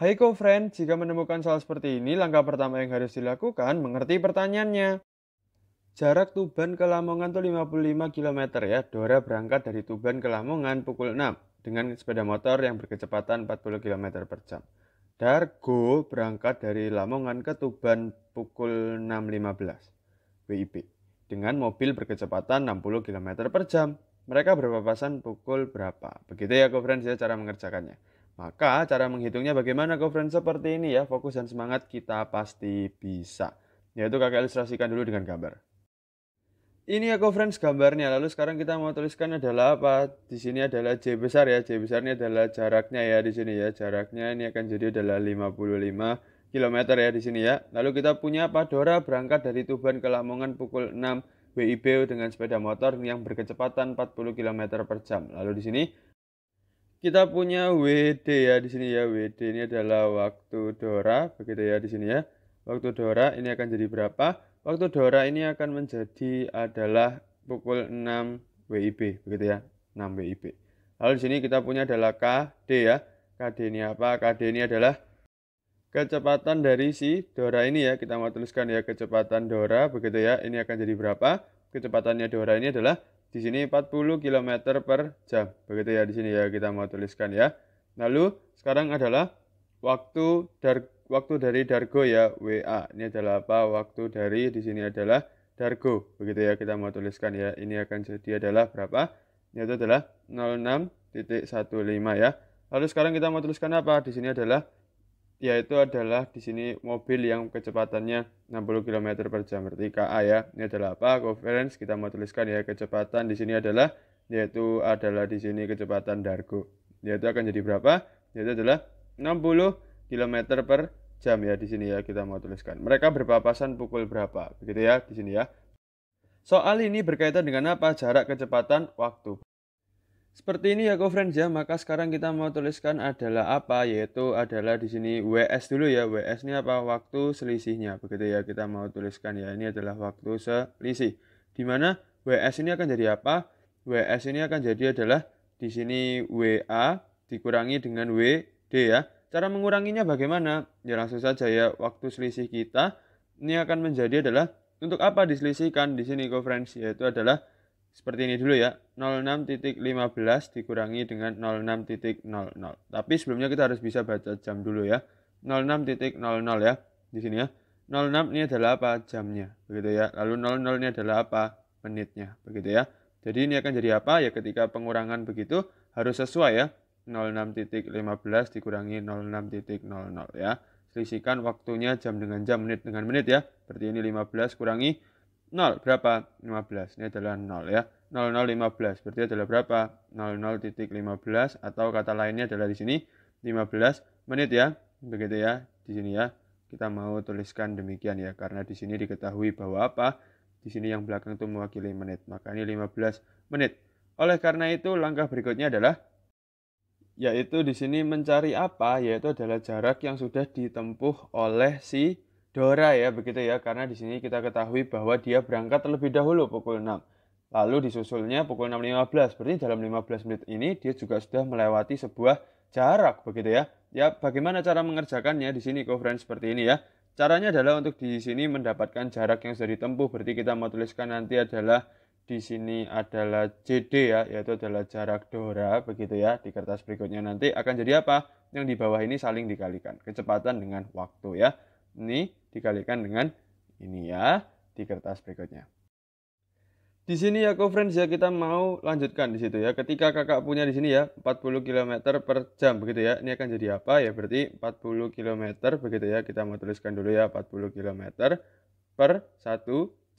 Hai co-friend, jika menemukan soal seperti ini, langkah pertama yang harus dilakukan mengerti pertanyaannya. Jarak Tuban ke Lamongan itu 55 km ya. Dora berangkat dari Tuban ke Lamongan pukul 6 dengan sepeda motor yang berkecepatan 40 km per jam. Dargo berangkat dari Lamongan ke Tuban pukul 6.15 WIB dengan mobil berkecepatan 60 km per jam. Mereka berpapasan pukul berapa? Begitu ya, co-friends ya cara mengerjakannya. Maka cara menghitungnya bagaimana co-friends seperti ini ya. Fokus dan semangat kita pasti bisa. Yaitu kakak ilustrasikan dulu dengan gambar. Ini ya co-friends gambarnya. Lalu sekarang kita mau tuliskan adalah apa? Di sini adalah J besar ya. J besar ini adalah jaraknya ya di sini ya. Jaraknya ini akan jadi adalah 55 km ya di sini ya. Lalu kita punya apa? Dora berangkat dari Tuban ke Lamongan pukul 6 WIB dengan sepeda motor yang berkecepatan 40 km per jam. Lalu di sini kita punya WD ya di sini ya. WD ini adalah waktu Dora begitu ya di sini ya. Waktu Dora ini akan jadi berapa? Waktu Dora ini akan menjadi adalah pukul 6 WIB, begitu ya, 6 WIB. Lalu di sini kita punya adalah KD ya. KD ini apa? KD ini adalah kecepatan dari si Dora ini ya. Kita mau tuliskan ya kecepatan Dora, begitu ya. Ini akan jadi berapa? Kecepatannya Dora ini adalah di sini 40 km per jam. Begitu ya di sini ya kita mau tuliskan ya. Lalu sekarang adalah waktu dari waktu dari Dargo ya WA. Ini adalah apa? Waktu dari di sini adalah Dargo. Begitu ya kita mau tuliskan ya. Ini akan jadi adalah berapa? Itu adalah 06.15 ya. Lalu sekarang kita mau tuliskan apa? Di sini adalah yaitu adalah di sini mobil yang kecepatannya 60 km per jam berarti KA ya. Ini adalah apa? Conference kita mau tuliskan ya kecepatan di sini adalah yaitu adalah di sini kecepatan Dargo. Yaitu akan jadi berapa? Yaitu adalah 60 km per jam ya di sini ya kita mau tuliskan. Mereka berpapasan pukul berapa? Begitu ya di sini ya. Soal ini berkaitan dengan apa? Jarak kecepatan waktu. Seperti ini ya co-friends ya, maka sekarang kita mau tuliskan adalah apa? Yaitu adalah di sini WS dulu ya. WS ini apa? Waktu selisihnya. Begitu ya kita mau tuliskan ya. Ini adalah waktu selisih. Di mana WS ini akan jadi apa? WS ini akan jadi adalah di sini WA dikurangi dengan WD ya. Cara menguranginya bagaimana? Ya langsung saja ya, waktu selisih kita ini akan menjadi adalah untuk apa diselisihkan di sini friends yaitu adalah seperti ini dulu ya 06.15 dikurangi dengan 06.00 tapi sebelumnya kita harus bisa baca jam dulu ya. 06.00 ya di sini ya. 06 ini adalah apa jamnya begitu ya. Lalu 00 ini adalah apa menitnya begitu ya. Jadi ini akan jadi apa? Ya ketika pengurangan begitu harus sesuai ya. 06.15 dikurangi 06.00 ya. Selisihkan waktunya jam dengan jam, menit dengan menit ya. Berarti ini 15 kurangi 0 berapa? 15. Ini adalah 0 ya. 0015 berarti adalah berapa? 00.15 atau kata lainnya adalah di sini 15 menit ya. Begitu ya. Di sini ya. Kita mau tuliskan demikian ya karena di sini diketahui bahwa apa? Di sini yang belakang itu mewakili menit. Maka ini 15 menit. Oleh karena itu langkah berikutnya adalah yaitu di sini mencari apa yaitu adalah jarak yang sudah ditempuh oleh si Dora ya begitu ya karena di sini kita ketahui bahwa dia berangkat terlebih dahulu pukul 6 lalu disusulnya pukul 6.15 berarti dalam 15 menit ini dia juga sudah melewati sebuah jarak begitu ya ya bagaimana cara mengerjakannya di sini co-friend seperti ini ya caranya adalah untuk di sini mendapatkan jarak yang sudah ditempuh berarti kita mau tuliskan nanti adalah di sini adalah JD ya, yaitu adalah jarak Dora begitu ya. Di kertas berikutnya nanti akan jadi apa? Yang di bawah ini saling dikalikan. Kecepatan dengan waktu ya. Ini dikalikan dengan ini ya di kertas berikutnya. Di sini ya co-friends ya kita mau lanjutkan di situ ya. Ketika kakak punya di sini ya 40 km per jam begitu ya. Ini akan jadi apa ya? Berarti 40 km begitu ya. Kita mau tuliskan dulu ya 40 km per 1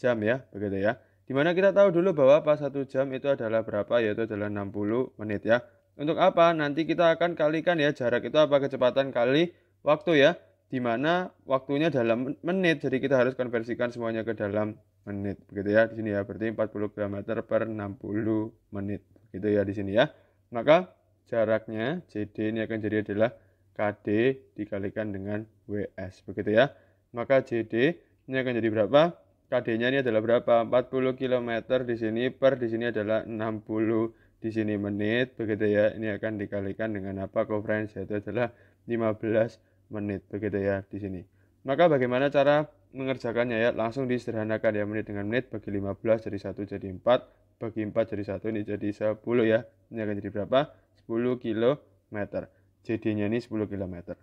jam ya begitu ya. Di mana kita tahu dulu bahwa pas satu jam itu adalah berapa yaitu adalah 60 menit ya. Untuk apa? Nanti kita akan kalikan ya jarak itu apa kecepatan kali waktu ya. Di mana waktunya dalam menit jadi kita harus konversikan semuanya ke dalam menit begitu ya di sini ya berarti 40 km per 60 menit gitu ya di sini ya. Maka jaraknya JD ini akan jadi adalah KD dikalikan dengan WS begitu ya. Maka JD ini akan jadi berapa? KD-nya ini adalah berapa? 40 km di sini per di sini adalah 60 di sini menit begitu ya. Ini akan dikalikan dengan apa conference yaitu adalah 15 menit begitu ya di sini. Maka bagaimana cara mengerjakannya ya? Langsung disederhanakan ya menit dengan menit bagi 15 jadi 1 jadi 4 bagi 4 jadi 1 ini jadi 10 ya. Ini akan jadi berapa? 10 km. Jadinya ini 10 km.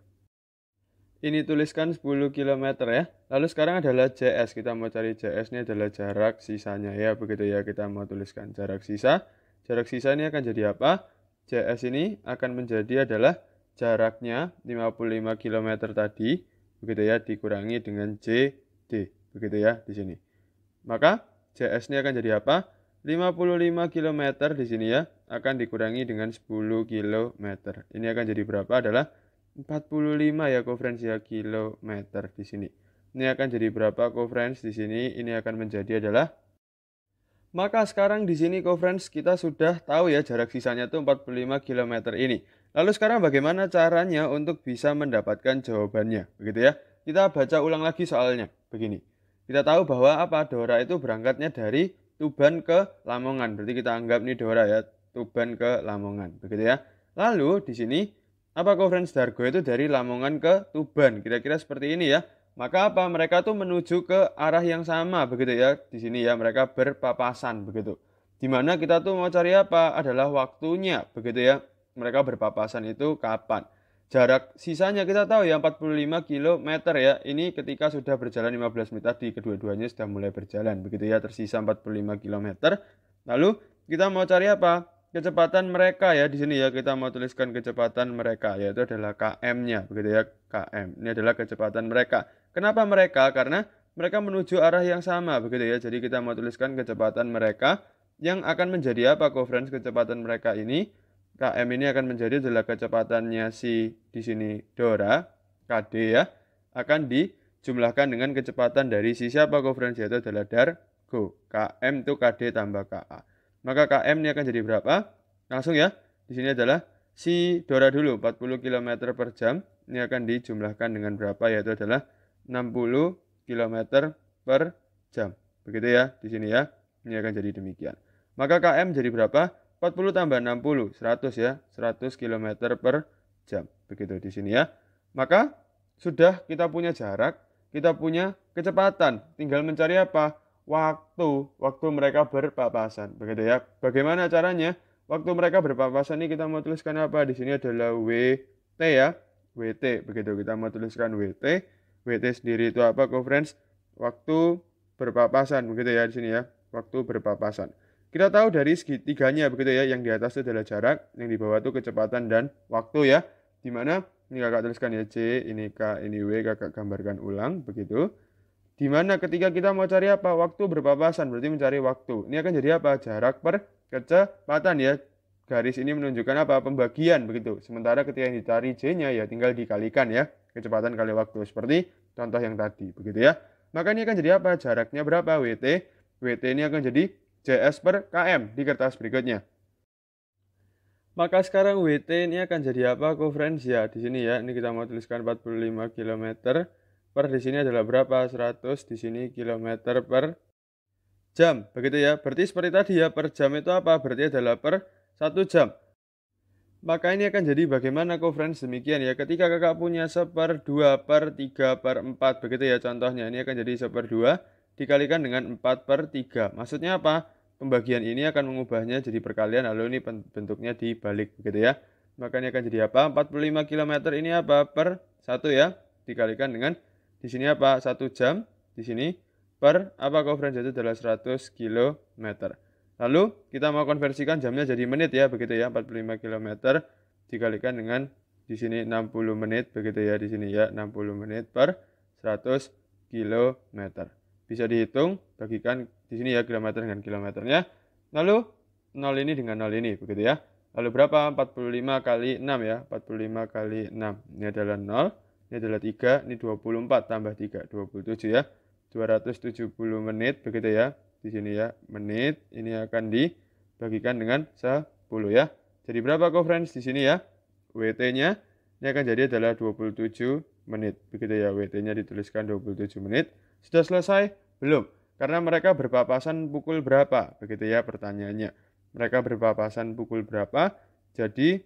Ini tuliskan 10 km ya. Lalu sekarang adalah JS. Kita mau cari JS ini adalah jarak sisanya ya. Begitu ya kita mau tuliskan jarak sisa. Jarak sisa ini akan jadi apa? JS ini akan menjadi adalah jaraknya 55 km tadi. Begitu ya dikurangi dengan JD. Begitu ya di sini. Maka JS ini akan jadi apa? 55 km di sini ya akan dikurangi dengan 10 km. Ini akan jadi berapa adalah 45 ya co-friends ya kilometer di sini. Ini akan jadi berapa co-friends di sini? Ini akan menjadi adalah maka sekarang di sini co-friends kita sudah tahu ya jarak sisanya itu 45 km ini. Lalu sekarang bagaimana caranya untuk bisa mendapatkan jawabannya? Begitu ya. Kita baca ulang lagi soalnya. Begini. Kita tahu bahwa apa? Dora itu berangkatnya dari Tuban ke Lamongan. Berarti kita anggap ini Dora ya. Tuban ke Lamongan. Begitu ya. Lalu di sini apa conference Dargo itu dari Lamongan ke Tuban. Kira-kira seperti ini ya. Maka apa? Mereka tuh menuju ke arah yang sama begitu ya. Di sini ya mereka berpapasan begitu. Di mana kita tuh mau cari apa? Adalah waktunya begitu ya. Mereka berpapasan itu kapan? Jarak sisanya kita tahu ya 45 km ya. Ini ketika sudah berjalan 15 menit tadi kedua-duanya sudah mulai berjalan begitu ya. Tersisa 45 km. Lalu kita mau cari apa? kecepatan mereka ya di sini ya kita mau tuliskan kecepatan mereka yaitu adalah km-nya begitu ya km ini adalah kecepatan mereka kenapa mereka karena mereka menuju arah yang sama begitu ya jadi kita mau tuliskan kecepatan mereka yang akan menjadi apa conference kecepatan mereka ini km ini akan menjadi adalah kecepatannya si di sini Dora KD ya akan dijumlahkan dengan kecepatan dari si siapa conference yaitu adalah Dargo km itu KD tambah KA maka KM ini akan jadi berapa? Langsung ya. Di sini adalah si Dora dulu 40 km per jam. Ini akan dijumlahkan dengan berapa? Yaitu adalah 60 km per jam. Begitu ya di sini ya. Ini akan jadi demikian. Maka KM jadi berapa? 40 tambah 60, 100 ya. 100 km per jam. Begitu di sini ya. Maka sudah kita punya jarak, kita punya kecepatan. Tinggal mencari apa? waktu. Waktu mereka berpapasan. Begitu ya. Bagaimana caranya? Waktu mereka berpapasan ini kita mau tuliskan apa? Di sini adalah WT ya. WT begitu kita mau tuliskan WT WT sendiri itu apa friends waktu berpapasan. Begitu ya di sini ya. Waktu berpapasan kita tahu dari segitiganya begitu ya yang di atas itu adalah jarak yang di bawah itu kecepatan dan waktu ya di mana ini kakak tuliskan ya C ini K ini W kakak gambarkan ulang begitu di mana ketika kita mau cari apa? Waktu berpapasan, berarti mencari waktu. Ini akan jadi apa? Jarak per kecepatan ya. Garis ini menunjukkan apa? Pembagian begitu. Sementara ketika yang dicari J-nya ya tinggal dikalikan ya. Kecepatan kali waktu. Seperti contoh yang tadi. Begitu ya. Maka ini akan jadi apa? Jaraknya berapa? WT. WT ini akan jadi JS per KM di kertas berikutnya. Maka sekarang WT ini akan jadi apa? Conference ya. Di sini ya. Ini kita mau tuliskan 45 km per di sini adalah berapa? 100 di sini kilometer per jam. Begitu ya. Berarti seperti tadi ya, per jam itu apa? Berarti adalah per 1 jam. Maka ini akan jadi bagaimana friends demikian ya. Ketika kakak punya seper 2 per 3 per 4 begitu ya contohnya. Ini akan jadi seper 2 dikalikan dengan 4 per 3. Maksudnya apa? Pembagian ini akan mengubahnya jadi perkalian lalu ini bentuknya dibalik begitu ya. Maka ini akan jadi apa? 45 km ini apa? Per 1 ya. Dikalikan dengan di sini apa? Satu jam. Di sini per apa conference itu adalah 100 km. Lalu kita mau konversikan jamnya jadi menit ya, begitu ya, 45 km dikalikan dengan di sini 60 menit begitu ya di sini ya 60 menit per 100 km. Bisa dihitung, bagikan di sini ya kilometer dengan kilometernya. Lalu 0 ini dengan 0 ini begitu ya. Lalu berapa? 45 kali 6 ya. 45 kali 6. Ini adalah 0. Ini adalah 3, ini 24 tambah 3, 27 ya. 270 menit begitu ya. Di sini ya, menit ini akan dibagikan dengan 10 ya. Jadi berapa friends di sini ya? WT-nya ini akan jadi adalah 27 menit. Begitu ya, WT-nya dituliskan 27 menit. Sudah selesai? Belum. Karena mereka berpapasan pukul berapa? Begitu ya pertanyaannya. Mereka berpapasan pukul berapa? Jadi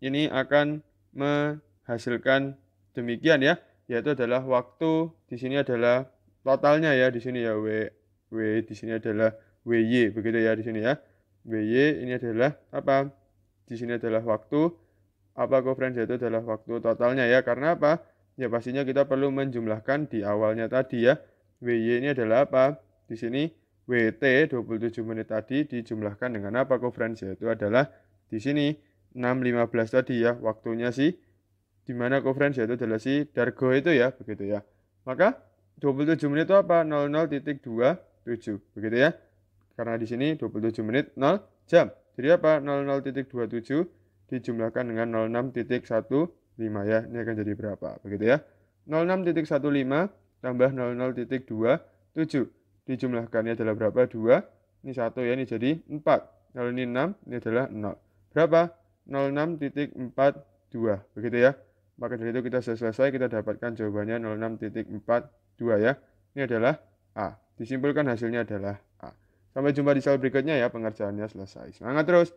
ini akan menghasilkan demikian ya, yaitu adalah waktu di sini adalah totalnya ya di sini ya W W di sini adalah WY begitu ya di sini ya. WY ini adalah apa? Di sini adalah waktu apa koferensi itu adalah waktu totalnya ya. Karena apa? Ya pastinya kita perlu menjumlahkan di awalnya tadi ya. WY ini adalah apa? Di sini WT 27 menit tadi dijumlahkan dengan apa koferensi itu adalah di sini 6.15 tadi ya waktunya sih. Di mana koferensi itu adalah si Dargo itu ya begitu ya. Maka 27 menit itu apa? 00.27 begitu ya. Karena di sini 27 menit 0 jam. Jadi apa? 00.27 dijumlahkan dengan 06.15 ya. Ini akan jadi berapa begitu ya. 06.15 tambah 00.27 dijumlahkannya adalah berapa? 2. Ini 1 ya, ini jadi 4. Kalau ini 6, ini adalah 0. Berapa? 06.42. Begitu ya. Maka dari itu kita selesai, kita dapatkan jawabannya 06.42 ya. Ini adalah A. Disimpulkan hasilnya adalah A. Sampai jumpa di slide berikutnya ya, pengerjaannya selesai. Semangat terus!